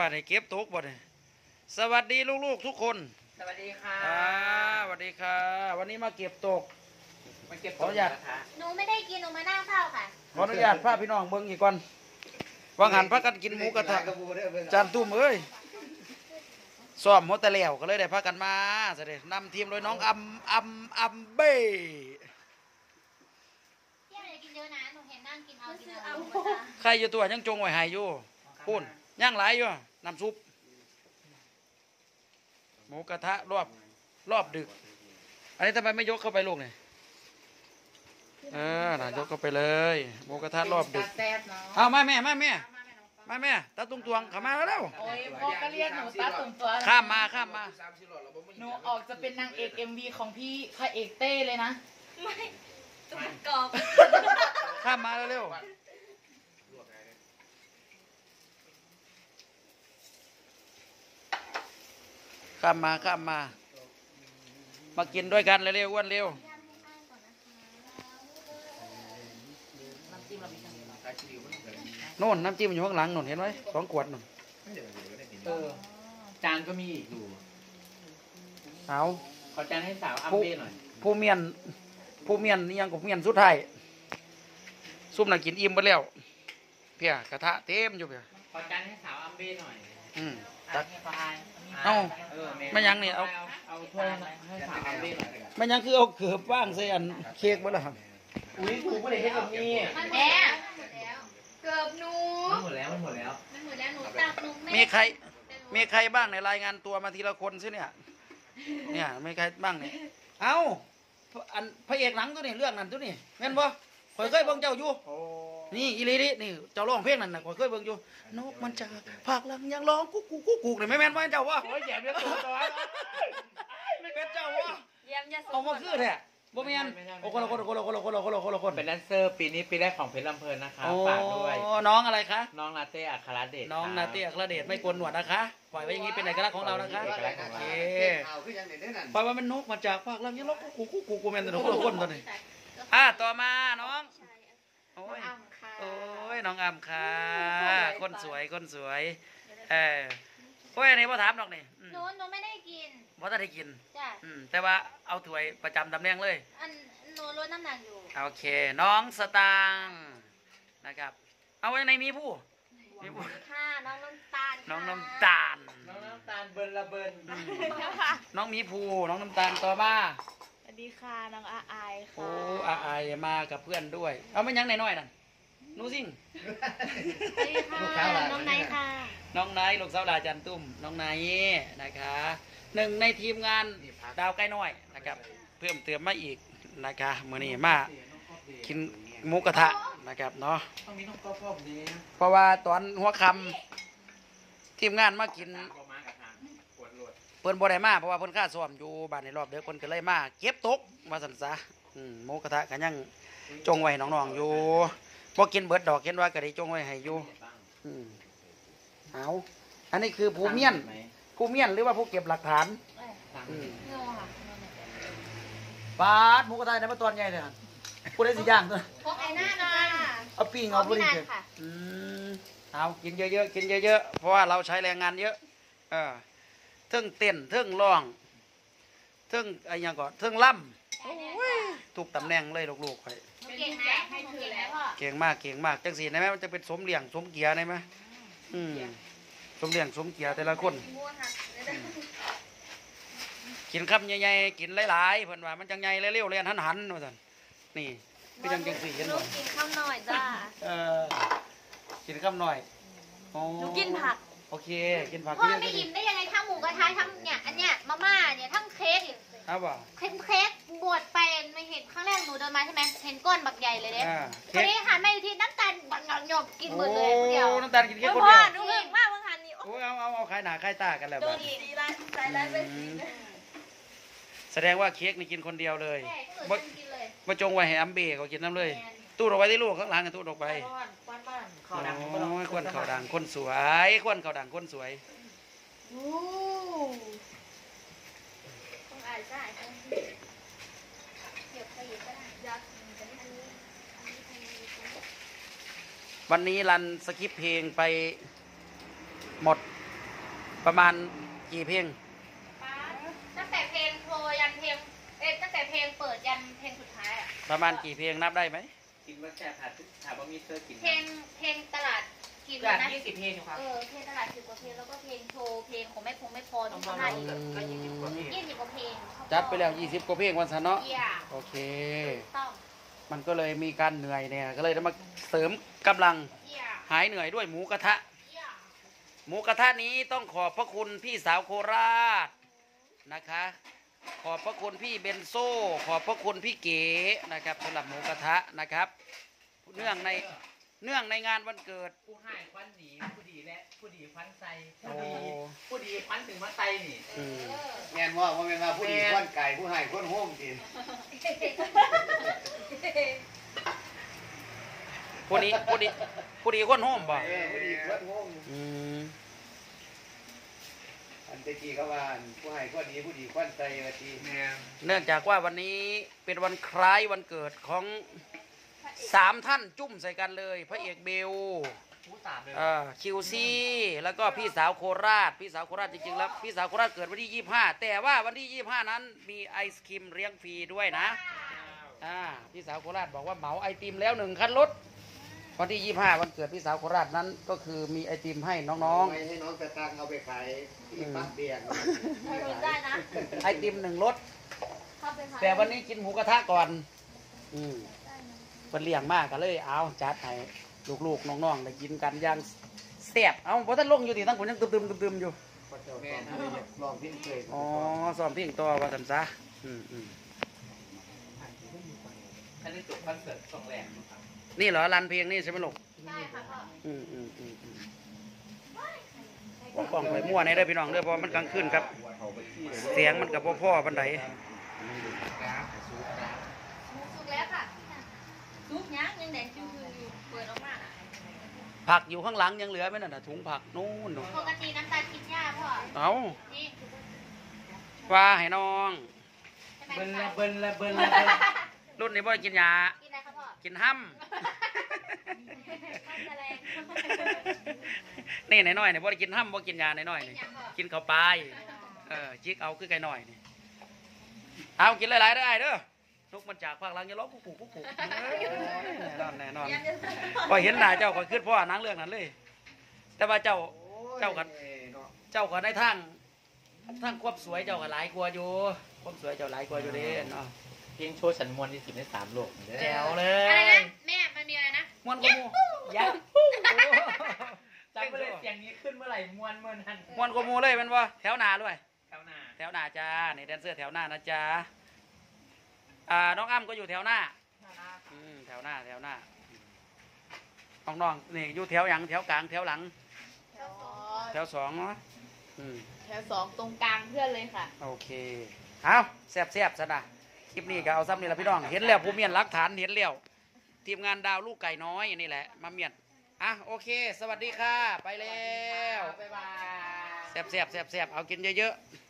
มาเนี่ยเก็บตกบ่เนี่ยสวัสดีลูกๆทุกคนสวัสดีค่ะอ่าสวัสดีค่ะ วันนี้มาเก็บตก มาเก็บขออนุญาต นะคะหนูไม่ได้กินหนูมานั่งเฝ้าค่ะ ขออนุญาตพาพี่น้องเบิ่งอีกก่อนวางหันพักกันกินหมูกระทะจานตุ้มเอ้ยซ้อมหมดแต่แล้วก็เลยได้พากันมาเสด็จนำทีมโดยน้องอัมอัมอัมเบ้เที่ยวเลยกินเยอะนะ หนูเห็นนั่งกินเอากินเอาใครอยู่ตัวยังจงไว้ให้อยู่พูน ย่างหลายอยู่น้ำซุป หมูกระทะรอบรอบดึก อันนี้ทำไมไม่ยกเข้าไปลูกเนี่ยเออน่ะยกเข้าไปเลยหมูกระทะรอบดึกแซ่บเนาะเอามาแม่มาแม่มาแม่ตาตุงตวงเข้ามาแล้วโอ้ยพ่อก็เรียกหนูตาตุ่มตัวข้ามมาข้ามมาหนูออกจะเป็นนางเอก MV ของพี่พระเอกเต้เลยนะ ไม่ตุ้มกรอบข้ามมาเร็วๆ ข้ามมาข้ามมา มากินด้วยกันเร็วๆอ้วนเร็วน้ำจิ้มเรามีทั้งนี้เนาะโน่นน้ำจิ้มอยู่ข้างหลังโน่นเห็นไหมสองขวดโน่นเออจานก็มีอีกอยู่เอาขอจานให้สาวอัมเบ้หน่อยผู้เมียนผู้เมียนนี่ยังกับเมียนสุดท้ายซุปน่ะกินอิ่มไปแล้วเพียกระทะเต็มอยู่เพียขอจานให้สาวอัมเบ้หน่อย อืมตัตักกให้ เขาอายเอ้าเออไม่ยังนี่เอาเอาถ้วยให้สาวอัมเบ้หน่อยมันยังคือเอาเกือบว่างใส่อันเค้กบ่ล่ะครับอุ้ยครูไม่ได้ให้กับนี่มันหมดแล้วมันหมดแล้วเกือบหนูมันหมดแล้วมันหมดแล้วมันหมดแล้วหนูตักหนูไม่มีใครมีใครบ้างในรายงานตัวมาทีละคนสิเนี่ยเนี่ยมีใครบ้างเนี่ยเอ้าอันพระเอกหนังตัวนี้เรื่องนั้นตัวนี้แม่นบ่ข่อยเคยเบิ่งเจ้าอยู่โอ้ นี่อีหลีนี่นี่เจ้าร้องเพลงนั่นน่ะข่อยเคยเบิ่งอยู่นกมันจากภาคหลังยังร้องกุ๊กกุ๊กกุ๊กกุ๊กนี่ไม่แม่นบ่เจ้าวะโอ้ยแย่เบี้ยตัวตัวเป็นเจ้าวะเยี่ยมยาสูเอามาคือแท้บ่แม่นโอ้คนละคนคนละคนละคนละคนละคนละคนเป็นแดนเซอร์ปีนี้ปีแรกของเพชรลำเพลินนะคะโอ้ฝากด้วยน้องอะไรคะน้องลาเต้อัครเดชน้องครับนาเตียกระเดชไม่โกนหนวดนะคะปล่อยไว้อย่างนี้เป็นเอกลักษณ์ของเรานะคะเอกลักษณ์ของโอเราเคปล่อยว่ามันนกมาจากภาคหลังยังร้องกุ๊กกุ๊กกุ๊กกุ๊กแม่นแต่คนละคนตัวนี้อะต่อมาน้องโอ้ย อ้ำค่ะ โอ้ย น้องอำค่ะ คนสวยคนสวย เออโอ้ยอันนี้พ่ถามดอกนี่อืมหนูหนูไม่ได้กินพ่อจะได้กิน จ้ะอืมแต่ว่าเอาถ้วยประจำตำแหน่งเลย อันหนูลดน้ำหนักอยู่โอเค น้องสตางค์นะครับ เอาไว้ในมีผู้ มีผู้ ค่ะน้องน้ำตาลค่ะน้องน้ำตาล น้องน้ำตาลเบิร์นละเบิร์นน้องมีภูน้องน้ำตาลต่อมาสวัสดีค่ะน้องอาอายค่ะโอ้อาอายมากับเพื่อนด้วย เอาไม่ยังน้อยๆนั่น หนูซิ่ง สวัสดีค่ะ น้องไนท์ค่ะ น้องไนท์ลูกสาวดาจันตุ้ม น้องไนท์นะคะหนึ่งในทีมงานดาวใกล้น้อยนะครับ เพิ่มเติมมาอีกนะคะมื่อนี้มากินหมูกระทะนะครับเนาะต้องมีน้องก๊อฟพ่อผมนี้เพราะว่าตอนหัวค่ำทีมงานมากินตามออกมากับทางปวดรวดเพิ่นบ่ได้มาเพราะว่าเพิ่นค่าซ้อมอยู่บ้านในรอบเดือนเพิ่นก็เลยมาเก็บตกมาสั่นซะอืมหมูกระทะก็ยังจงไว้ให้น้องๆอยู่ บ่กินเบิดดอกเห็นว่าก็ได้จงไว้ให้อยู่อืมเอาอันนี้คือผู้เมียนไหมผู้เมียนหรือว่าผู้เก็บหลักฐานตามอืมโง่ค่ะปาดหมูกระทะได้มาตอนใหญ่เลยหั่นผู้ใดสิย่างตัวพกไอ้หน้านานเอาปิ้งเอาบ่พี่ได้นานเกินค่ะอืมเอากินเยอะๆกินเยอะๆเพราะว่าเราใช้แรงงานเยอะ เออเทิงเต้นเทิงร้องเทิงไอ้หยังก่อนเทิงล่ำ ทุกตำแหน่งเลยลูกๆไปหนูเก่งไหมให้ถือแล้วพ่อเก่งมากเก่งมากจังสีได้ไหมมันจะเป็นสมเหลี่ยงสมเกียร์ได้ไหมอืมสมเหลี่ยงสมเกียร์แต่ละคนม้วนค่ะกินคำใหญ่ๆกินหลายๆเพิ่นว่ามันจังใหญ่เร็วๆเรียนหันหันๆว่าซั่นนี่คือจังจังสีเห็นลูบ่กกินข้าวหน่อยจ้าเออกินคำหน่อยอ๋อหนูกินผัก โอเค กินผักพ่อเยอะไม่ก็ดี อิ่มได้ยังไงทั้งหมูกระทะทั้งเนี่ยอันเนี้ยมาม่าเนี่ยทั้งเค้กอีกเอาบ่เค้กเค้ก บวชไปไม่เห็นครั้งแรกหนูเดินมาใช่ไหมเห็นก้อนบักใหญ่เลยเด้อ่าวัเค้นกนี้หันมาอีกทีน้ำตาลบักหยหยบกินหมดเลยคนเดียวโอ้น้ำตาลกินเค้กคนพ่อเดียวหนูเก่งมากบางหันนี่โอ้ยเอาเอาเอาขายหนาขายตากันแล้วดูบัดดิสีร้านใส่ร้านเป็นสีเลยแสดงว่าเค้กนี่กินคนเดียวเลยใช่ก็บ่เลยกินเลยบ่จงไว้ให้อัมเบเขากินน้ำเลย ตู้เอาไว้ที่ลูกข้างหลังกันตู้ออกไปบ้านบ้านบ้านโเขาดังอ้ยควนเขาดังคนสวยควนเขาดังคนสวย โอ้ ต้องอ่านได้ต้องเก็บไปอีกก็ได้ยักษ์อันนี้อันนี้อันนี้ วันนี้รันสคริปต์เพลงไปหมดประมาณกี่เพลงป๊าตั้งแต่เพลงโทรยันเพลงเอ๊ะตั้งแต่เพลงเปิดยันเพลงสุดท้ายอะประมาณกี่เพลงนับได้ไหมกินว่าแซ่บถามถามว่ามีเธอกินเพลงเพลงตลาดกี่เกือบนะยี่สิบเพลงอยู่ครับ เออเพลงตลาดสิบกว่าเพลงแล้วก็เพลงโชว์เพลงของแม่คงไม่พอที่ข้างหน้าอีกก็ยี่สิบกว่าเพลง ยี่สิบกว่าเพลงจัดไปแล้ว 20 กว่าเพลงวันสันเนาะ เยี่ยโอเคต้อง มันก็เลยมีการเหนื่อยเนี่ย ก็เลยได้มาเสริมกำลังเยี่ยหายเหนื่อยด้วยหมูกระทะเยี่ยหมูกระทะนี้ต้องขอบพระคุณพี่สาวโคราชนะคะ ขอบพระคุณพี่เบนโซ ขอบพระคุณพี่เก๋นะครับสำหรับหมูกระทะนะครับ เนื่องในเนื่องในงานวันเกิด ผู้ให้ควันหนีผู้ดีและผู้ดีควันใส่โอ้ผู้ดีผู้ดีควันถึงมาไตนี่อืมแม่นว่าว่าแม่นว่าผู้ดีก้อนไก่ผู้ให้ก้อนโฮมกิน ผู้นี้ผู้นี้ผู้นี้คนโฮมบ่เออผู้ดีก้อนโฮมอืมอันตะกี้เขาว่าอันผู้ให้ก้อนดีผู้ดีก้อนใจว่าทีแม่เนื่องจากว่าวันนี้เป็นวันคล้ายวันเกิดของสามท่านจุ่มใส่กันเลย พระเอกเบลผู้สามเลยคิวซีแล้วก็พี่สาวโคราช พี่สาวโคราชจริงๆแล้วพี่สาวโคราชเกิดวันที่ 25 แต่ว่าวันที่ 25 นั้นมีไอศครีมเลี้ยงฟรีด้วยนะ อ่าพี่สาวโคราชบอกว่าเหมาไอติมแล้วหนึ่งคันรถ วันที่ 25 วันเกิดพี่สาวโคราชนั้นก็คือมีไอติมให้น้องไม่ให้น้องตะตังเอาไปขายที่ปักเบียงได้นะๆ ไอติมหนึ่งรถเข้าไปขายแต่วันนี้กินหมูกระทะก่อน อืมได้นะเป็นเลี้ยงมากก็เลยเอาจัดให้ลูกๆน้องๆได้กินกันอย่างแซ่บเอาเพราะท่านลงอยู่ที่ทั้งคนยังตึมๆตึมๆอยู่ แม่ลองพิ้งเคยอ๋อซ้อมเพียงตัวว่าสันซะอืมอืมท่านได้จบคอนเสิร์ตสองแหลกครับ นี่เหรอรันเพลงนี่ใช่ไหมลูกใช่ค่ะพ่ออืมอืมอืมอืมว่ากล้องไปมั่วในเด้อพี่น้องเด้อเพราะมันกลางคืนครับ เสียงมันกับพ่อพ่อปันไดหมูสุกแล้วค่ะซุปยังยังแดงจิ้มคืออยู่เปิดออกมาน่ะผักอยู่ข้างหลังยังเหลือไหมนั่นน่ะถุงผักนู่นน่ะปกติน้ำตาลกินยาพ่อเอานี่ว่าให้น้อง ใช่ไหมเบิ้ลคะละเบิ้ลละเบิ้ลละเบิ้ล รุ่นนี้บ่ได้กินยา กินอะไรคะพ่อ กินห้ำมันแมลงนี่น้อยๆเนี่ยบ่ได้กินห้ำบ่กินยาน้อยๆกินนี่ยังพ่อกินข้าวปลายเออจิกเอาคือไก่น้อยนี่เอากินหลายๆได้เด้อทุกมันจากภาคหลังอย่าร้องกุ๊กกุ๊กกุ๊กกุ๊กเอ้ยแน่นอนแน่นอนยังจะพอเห็นหน้าเจ้าก็ขึ้นพ่อหนังเรื่องนั้นเลย แต่ว่าเจ้าเจ้ากันเจ้าก็ได้ทั้งทั้งความสวยเจ้าก็หลายกว่าอยู่ความสวยเจ้าหลายกว่าอยู่เด้เนาะ เพลงโชว์ฉันมวนที่สุดในสามโลกเด้อแจ๋วเลอะไรยนะแม่มันมีอะไรนะม่วนกว่าหมูยักจำไปเลยเสียงนี้ขึ้นเมื่อไหร่มวนเมื่อนั้นม่วนกว่าหมูเลยแมันว่าแถวหน้าด้วย แถวหน้าแถวหน้าจ้านี่แดนเซอร์แถวหน้านะจ้าอ่าน้องอ้ำก็อยู่แถวหน้า อืมแถวหน้าแถวหน้าน้องๆนี่อยู่แถวหยังแถวกลางแถวหลัง แถวสองเนาะอืมแถวสองตรงกลางเพื่อนเลยค่ะ โอเคเอาแซ่บแซ่บๆซะนะค ลิปนี้ก็เอาซ้ำนี่ละพี่น้อง เห็นแล้วผู้เมียนหลักฐานเห็นแล้วทีมงานดาวลูกไก่น้อยนี่แหละ มาเมียนอะโอเค สวัสดีค่ะ ไปแล้วบ๊ายบายแซ่บแซ่บแซ่บแซ่บๆเอากินเยอะๆ